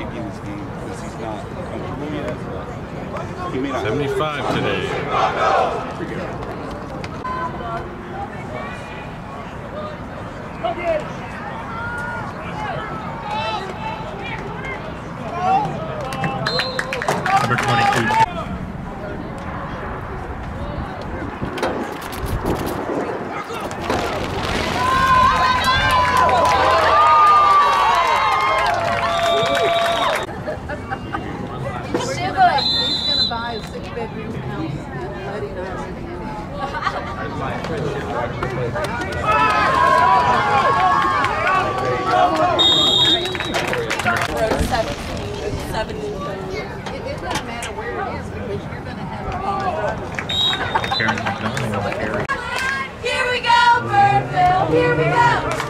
safety in this game because he's not comfortable yet. He may not. 75 today. Number 17, 70. It, doesn't matter where it is because you're gonna have a. Here we go, Birdville. Here we go.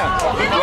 ね。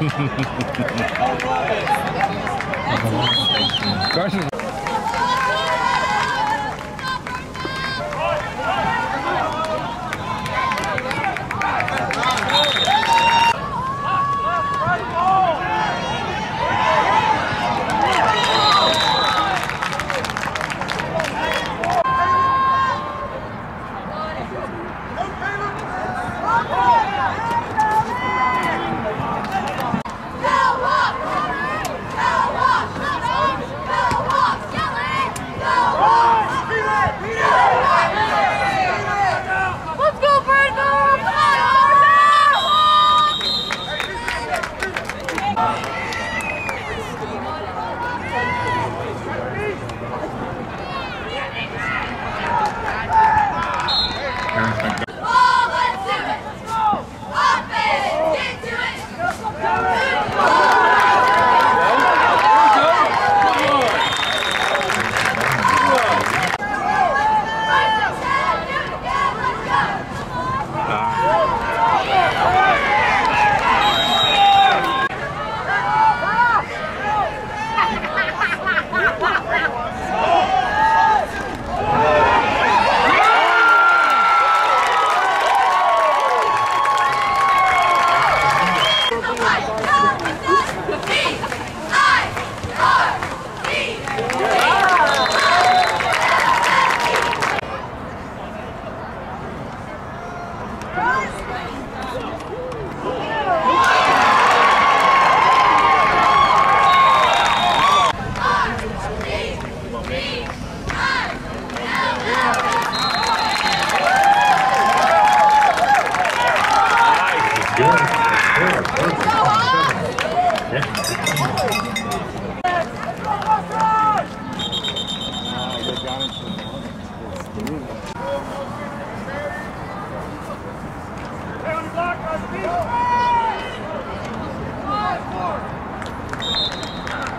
Кажется,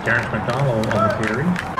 Terrence McDonald on the carry.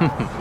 哼